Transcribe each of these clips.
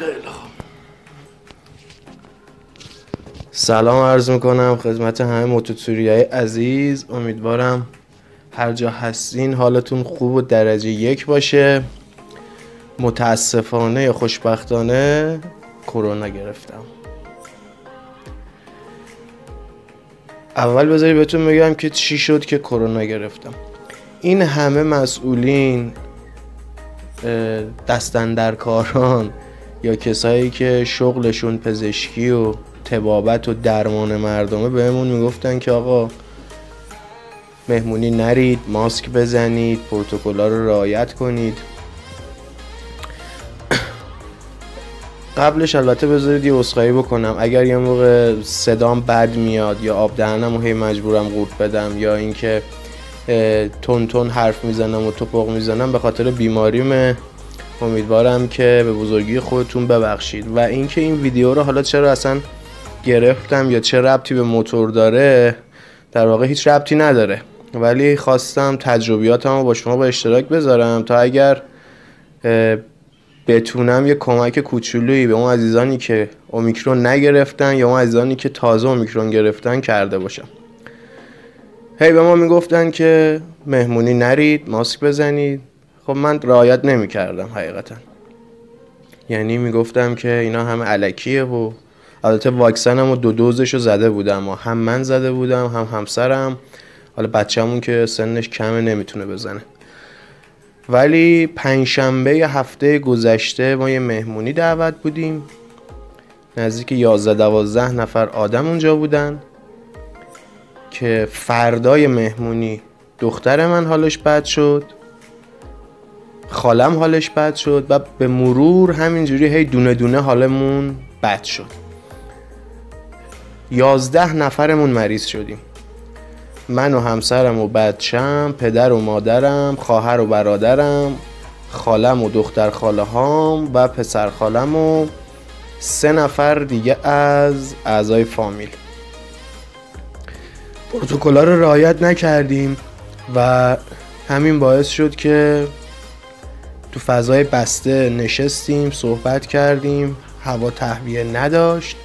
خیلی خوب. سلام عرض می‌کنم خدمت همه موتوتوری های عزیز. امیدوارم هر جا هستین حالتون خوب و درجه یک باشه. متاسفانه یا خوشبختانه کرونا گرفتم. اول بذاری بهتون بگم که چی شد که کرونا گرفتم. این همه مسئولین دستندرکاران یا کسایی که شغلشون پزشکی و تبابت و درمان مردمه بهمون می‌گفتن که آقا مهمونی نرید ماسک بزنید پروتکل‌ها رو رعایت کنید. قبلش البته بذارید یه اسخایی بکنم. اگر یه موقع صدام بد میاد یا آب دهنم و هی مجبورم قورت بدم یا اینکه تون تون حرف می‌زنم و توپق می‌زنم به خاطر بیماریم امیدوارم که به بزرگی خودتون ببخشید و اینکه این ویدیو رو حالا چرا اصلا گرفتم یا چه ربطی به موتور داره در واقع هیچ ربطی نداره. ولی خواستم تجربیاتم رو با شما با اشتراک بذارم تا اگر بتونم یه کمک کوچولویی به اون عزیزانی که اومیکرون نگرفتن یا اون عزیزانی که تازه اومیکرون گرفتن کرده باشم. هی به ما می‌گفتن که مهمونی نرید ماسک بزنید خب من رعایت نمی کردم حقیقتا. یعنی می‌گفتم که اینا همه علکیه و البته واکسنم و دو دوزش رو زده بودم و هم من زده بودم هم همسرم. حالا بچه‌مون که سنش کمه نمی‌تونه بزنه. ولی پنجشنبه هفته گذشته ما یه مهمونی دعوت بودیم. نزدیک 11 12 نفر آدم اونجا بودن که فردای مهمونی دختر من حالش بد شد. خالم حالش بد شد و به مرور همینجوری هی دونه دونه حالمون بد شد. یازده نفرمون مریض شدیم. من و همسرم و بچم پدر و مادرم خواهر و برادرم خالم و دختر خاله هام و پسر خالم و سه نفر دیگه از اعضای فامیل. پروتکلا رو رعایت نکردیم و همین باعث شد که تو فضای بسته نشستیم صحبت کردیم هوا تهویه نداشت.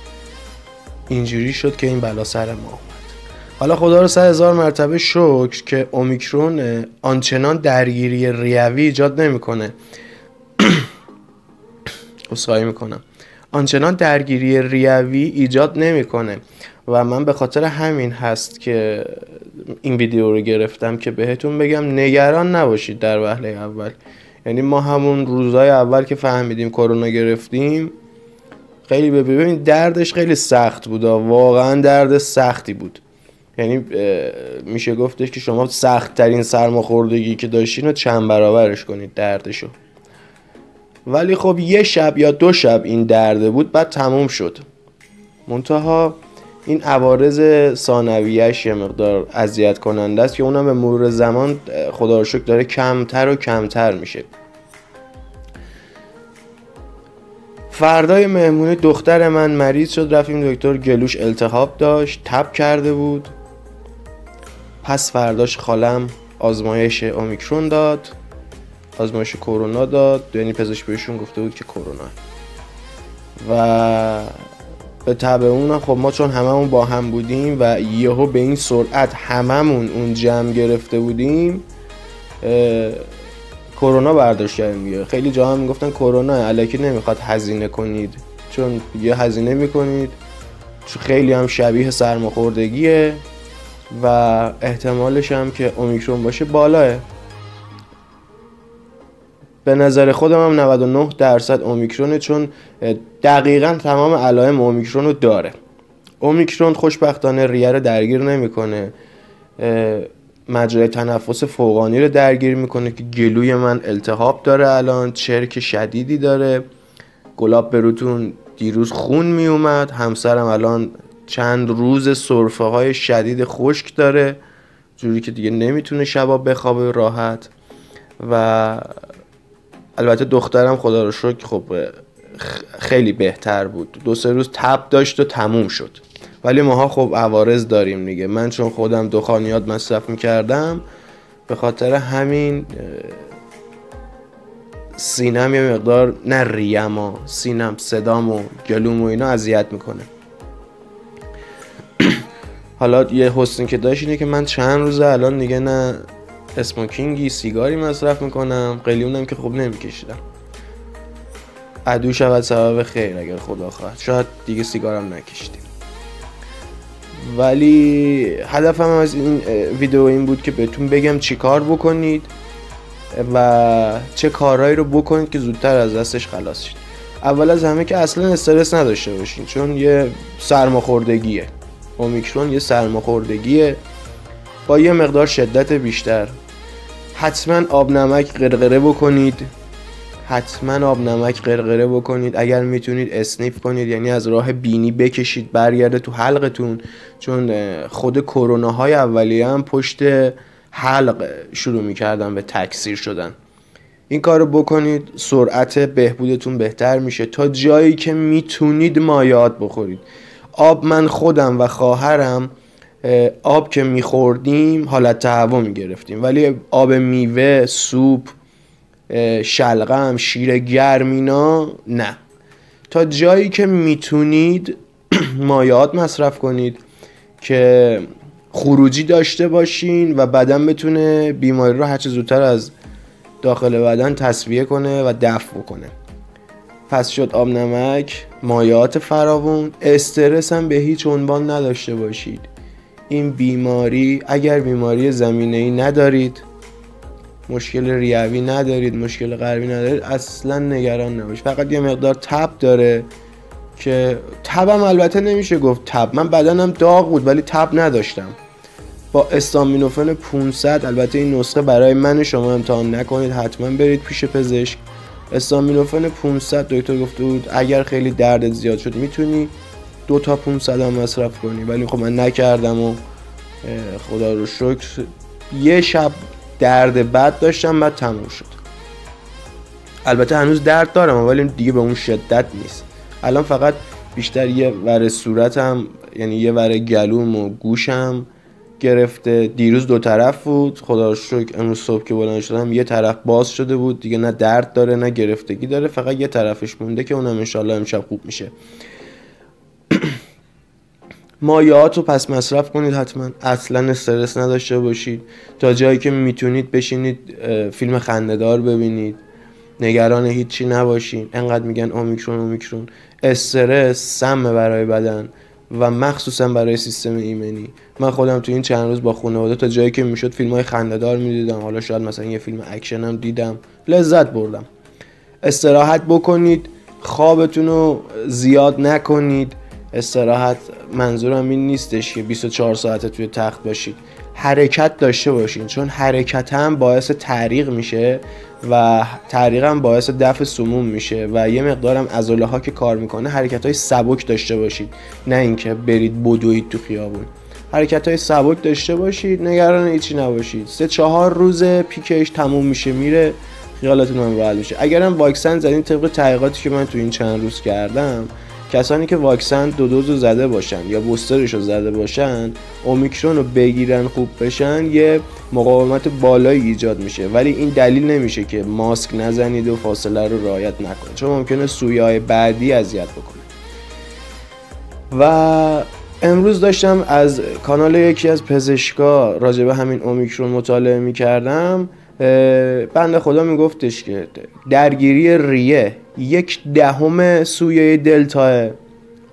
اینجوری شد که این بلا سر ما حالا خدا رو سر هزار مرتبه شکر که اومیکرون آنچنان درگیری ریوی ایجاد نمی‌کنه. اصخایی می‌کنم. آنچنان درگیری ریوی ایجاد نمی‌کنه. و من به خاطر همین هست که این ویدیو رو گرفتم که بهتون بگم نگران نباشید در وهله اول. یعنی ما همون روزهای اول که فهمیدیم کرونا گرفتیم خیلی ببین دردش خیلی سخت بود واقعا درد سختی بود. یعنی میشه گفتش که شما سخت ترین سرماخوردگی که داشتین رو چند برابرش کنید دردشو. ولی خب یه شب یا دو شب این درده بود بعد تموم شد. منتها این عوارض ثانویهش یه مقدار اذیت کننده است که اونم به مرور زمان خدا رو شکر داره کمتر و کمتر میشه. فردای مهمونی دختر من مریض شد رفتیم دکتر گلوش التهاب داشت تب کرده بود. پس فرداش خالم آزمایش اومیکرون داد آزمایش کرونا داد. یعنی پزشک بهشون گفته بود که کرونا. و به طبع اون خب ما چون هممون با هم بودیم و یهو به این سرعت هممون اون جمع گرفته بودیم کرونا برداشت کردیم خیلی جا هم می‌گفتن کرونا الکی نمی‌خواد هزینه کنید. چون یه هزینه می‌کنید خیلی هم شبیه سرماخوردگیه و احتمالش هم که اومیکرون باشه بالاه. به نظر خودم هم 99 درصد اومیکرونه چون دقیقا تمام علائم اومیکرون رو داره. اومیکرون خوشبختانه ریه رو درگیر نمی‌کنه. مجرای تنفس فوقانی رو درگیر می‌کنه که گلوی من التهاب داره الان چرک شدیدی داره. گلاب بروتون دیروز خون میومد همسرم الان چند روز صرفه های شدید خشک داره. جوری که دیگه نمی‌تونه شبا بخوابه راحت. و البته دخترم خدا رو شکر خب خیلی بهتر بود. دو سه روز تب داشت و تموم شد. ولی ماها خب عوارض داریم دیگه. من چون خودم دخانیات مصرف می‌کردم به خاطر همین سینم یه مقدار نه ریم سینم صدام و گلوم و اینا اذیت می‌کنه. حالا یه حسن که داشت اینه که من چند روزه الان دیگه نه اسموکینگی سیگاری مصرف می‌کنم. قلیونم که خوب نمیکشیدم. عدو شود سبب خیر اگر خدا خواهد. شاید دیگه سیگارم نکشیدیم ولی هدفم از این ویدیو این بود که بهتون بگم چی کار بکنید و چه کارهایی رو بکنید که زودتر از دستش خلاص شید. اول از همه که اصلا استرس نداشته باشین چون یه سرماخوردگیه. اومیکرون یه سرماخوردگیه. با یه مقدار شدت بیشتر. حتما آب نمک قرقره بکنید. حتما آب نمک قرقره بکنید. اگر می‌تونید اسنیف کنید یعنی از راه بینی بکشید برگرده تو حلقتون. چون خود کرونا های اولیه هم پشت حلق شروع می‌کردن به تکثیر شدن. این کار رو بکنید سرعت بهبودتون بهتر میشه. تا جایی که می‌تونید مایات بخورید. آب من خودم و خواهرم آب که میخوردیم حالت تهوع می‌گرفتیم. ولی آب میوه سوپ شلغم شیر گرمینا نه. تا جایی که می‌تونید مایات مصرف کنید که خروجی داشته باشین و بدن بتونه بیماری رو هرچه زودتر از داخل بدن تصویه کنه و دفع بکنه. پس شد آب نمک مایات فراوون. استرس هم به هیچ عنوان نداشته باشید. این بیماری اگر بیماری زمینه ای ندارید مشکل ریوی ندارید مشکل قلبی ندارید اصلا نگران نباشید فقط یه مقدار تب داره که تبم البته نمیشه گفت تب. من بدنم داغ بود ولی تب نداشتم. با استامینوفن 500 البته این نسخه برای من شما امتحان نکنید حتما برید پیش پزشک. استامینوفن 500 دکتر گفته بود اگر خیلی درد زیاد شد می‌تونی دو تا 500 هم مصرف کنی. ولی خب من نکردم و خدا رو شکر. یه شب درد بد داشتم بعد تموم شد. البته هنوز درد دارم ولی دیگه به اون شدت نیست. الان فقط بیشتر یه ور صورتم یعنی یه ور گلوم و گوشم گرفته. دیروز دو طرف بود. خدا رو شکر امروز صبح که بلند شدم یه طرف باز شده بود. دیگه نه درد داره نه گرفتگی داره. فقط یه طرفش مونده که اونم انشالله امشب خوب میشه. مایات رو پس مصرف کنید حتما اصلا استرس نداشته باشید. تا جایی که می‌تونید بشینید فیلم خندهدار ببینید. نگران هیچی نباشین. انقدر میگن اومیکرون اومیکرون. استرس سمه برای بدن و مخصوصا برای سیستم ایمنی. من خودم تو این چند روز با خانواده تا جایی که می‌شد فیلم های خندهدار می‌دیدم. حالا شاید مثلا یه فیلم اکشن هم دیدم. لذت بردم. استراحت بکنید. خوابتون رو زیاد نکنید. استراحت منظورم این نیستش که 24 ساعت توی تخت باشید. حرکت داشته باشین چون حرکت هم باعث تعریق میشه و تعریق هم باعث دفع سموم میشه و یه مقدارم ازوله ها که کار می‌کنه حرکت های سبک داشته باشید. نه اینکه برید بدوید تو خیابون. حرکت های سبک داشته باشید نگران هیچی نباشید. سه چهار روز پیکش تموم میشه میره خیالتون هم راحت میشه. اگرم واکسن زدین طبق تحقیقاتی که من تو این چند روز کردم کسانی که واکسن دو دوز زده باشن یا بوسترش رو زده باشن اومیکرون رو بگیرن خوب بشن یه مقاومت بالایی ایجاد میشه. ولی این دلیل نمیشه که ماسک نزنید و فاصله رو رعایت نکنید. چون ممکنه سویای بعدی اذیت بکنه. و امروز داشتم از کانال یکی از پزشکا راجبه همین اومیکرون مطالعه می‌کردم. بنده خدا میگفتش که درگیری ریه یک دهم سویه دلتا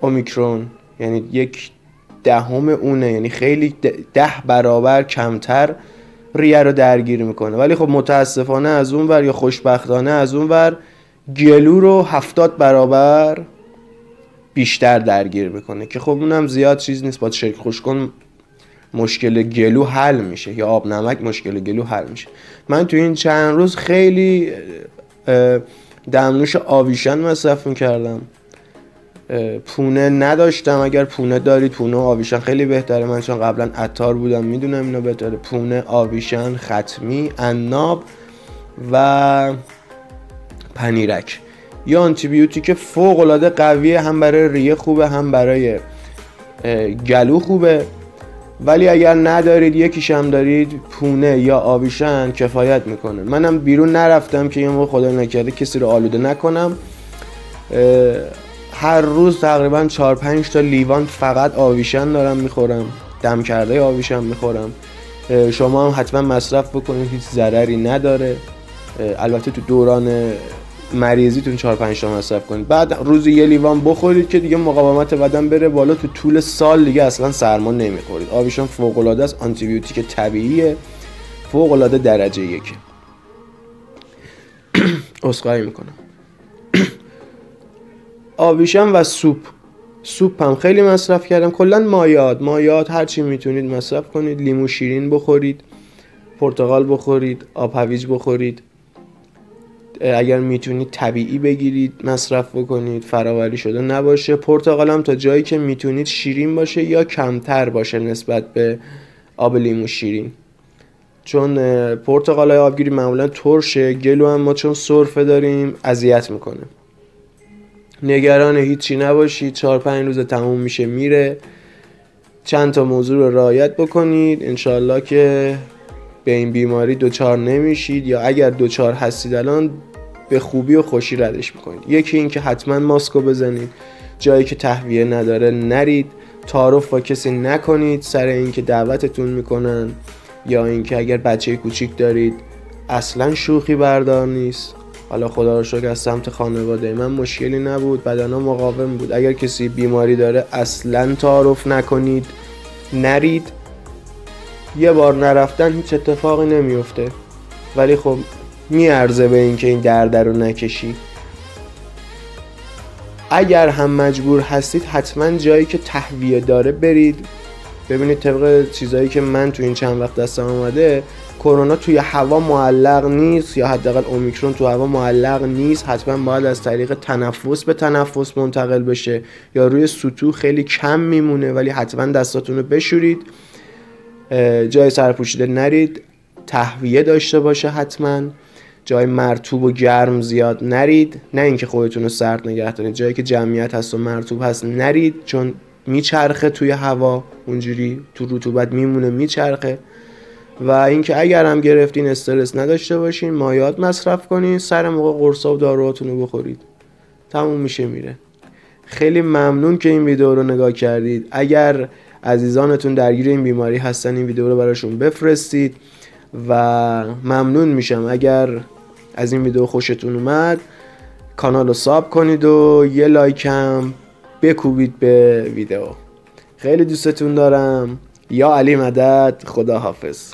اومیکرون یعنی یک دهم اونه یعنی خیلی ده برابر کمتر ریه رو درگیر می‌کنه. ولی خب متاسفانه از اون ور یا خوشبختانه از اون ور گلو رو هفتاد برابر بیشتر درگیر می‌کنه که خب اونم زیاد چیز نیست. با شکل خوش کن مشکل گلو حل میشه یا آب نمک مشکل گلو حل میشه. من تو این چند روز خیلی دمنوش آویشن مصرف می‌کردم. پونه نداشتم. اگر پونه دارید پونه آویشن خیلی بهتره. من چون قبلا عطار بودم می‌دونم اینو بهتره. پونه آویشن ختمی اناب و پنیرک. یا آنتیبیوتیک فوق العاده قویه هم برای ریه خوبه هم برای گلو خوبه. ولی اگر ندارید یکیشم دارید پونه یا آبیشن کفایت می‌کنه. منم بیرون نرفتم که یه خدا نکرده کسی رو آلوده نکنم. هر روز تقریبا 4 5 تا لیوان فقط آویشن دارم می‌خورم. دم کرده آویشن می‌خورم. شما هم حتما مصرف بکنید هیچ ضرری نداره. البته تو دوران مریضیتون 4 5 تا مصرف کنید. بعد روزی یه لیوان بخورید که دیگه مقاومت بدن بره بالا تو طول سال دیگه اصلا سرما نمی‌خورید. آبیشان فوق العاده است آنتی بیوتیک طبیعیه. فوق العاده درجه یک. اسخای می‌کنم. آبیشم و سوپ. سوپ هم خیلی مصرف کردم. کلا مایات مایات هر چی می‌تونید مصرف کنید. لیمو شیرین بخورید. پرتقال بخورید. آب هویج بخورید. اگر می‌تونید طبیعی بگیرید مصرف بکنید فراوری شده نباشه. پرتقال هم تا جایی که می‌تونید شیرین باشه یا کمتر باشه نسبت به آب لیمو شیرین. چون پرتقال های آبگیری معمولا ترشه گلو هم ما چون سرفه داریم اذیت می‌کنه. نگران هیچی نباشید. چهار پنج روز تموم میشه میره. چند تا موضوع رو رعایت بکنید. انشالله که به این بیماری دوچار نمیشید یا اگر دوچار هستید الان به خوبی و خوشی ردش می‌کنید. یکی اینکه حتما ماسکو بزنید. جایی که تهویه نداره نرید. تعارف با کسی نکنید. سر اینکه دعوتتون می‌کنن. یا اینکه اگر بچه کوچیک دارید اصلا شوخی بردار نیست. حالا خدا رو شکر از سمت خانواده من مشکلی نبود. بدنا مقاوم بود. اگر کسی بیماری داره اصلا تعارف نکنید. نرید. یه بار نرفتن هیچ اتفاقی نمیفته ولی خب میارزه به اینکه این درد رو نکشی. اگر هم مجبور هستید حتما جایی که تهویه داره برید. ببینید طبق چیزایی که من تو این چند وقت دستم آمده کرونا توی هوا معلق نیست یا حداقل اومیکرون تو هوا معلق نیست. حتما باید از طریق تنفس به تنفس منتقل بشه یا روی سطوح خیلی کم میمونه ولی حتما دستاتون رو بشورید. جای سرپوشیده نرید. تهویه داشته باشه حتما. جای مرتوب و گرم زیاد نرید. نه اینکه خودتون رو سرد نگه دارید. جایی که جمعیت هست و مرتوب هست نرید چون میچرخه توی هوا. اونجوری تو رطوبت میمونه میچرخه. و اینکه اگر هم گرفتین استرس نداشته باشین مایات مصرف کنین سر موقع قرصا و داروهاتون رو بخورید. تموم میشه میره. خیلی ممنون که این ویدیو رو نگاه کردید. اگر عزیزانتون درگیر این بیماری هستن این ویدیو رو براشون بفرستید و ممنون میشم. اگر از این ویدیو خوشتون اومد کانال رو ساب کنید و یه لایکم بکوبید به ویدیو. خیلی دوستتون دارم. یا علی مدد خدا حافظ